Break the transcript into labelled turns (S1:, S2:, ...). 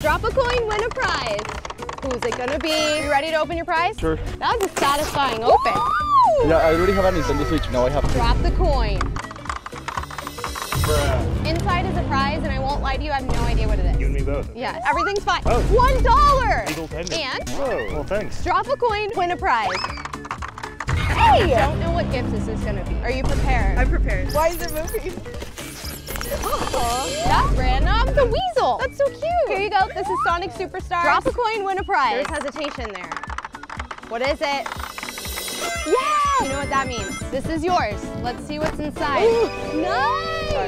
S1: Drop a coin, win a prize. Who's it gonna be? You ready to open your prize?
S2: Sure.
S1: That was a satisfying open.
S2: Yeah, I already have a Nintendo Switch. Now I have.
S1: Drop the coin. Inside is a prize, and I won't lie to you, I have no idea what it is.
S3: You and me both.
S1: Yes, everything's fine.
S3: Oh.
S1: One dollar.
S3: Legal.
S1: And
S3: Whoa. Well, thanks.
S1: drop a coin, win a prize. Hey! I don't know what gift this is gonna be. Are you prepared?
S4: I'm prepared. Why is it moving?
S1: The weasel. That's so cute. Here you go. This is Sonic Superstars. Drop a coin, win a prize. There's hesitation there. What is it? Yeah! You know what that means. This is yours. Let's see what's inside. nice!
S3: Excited.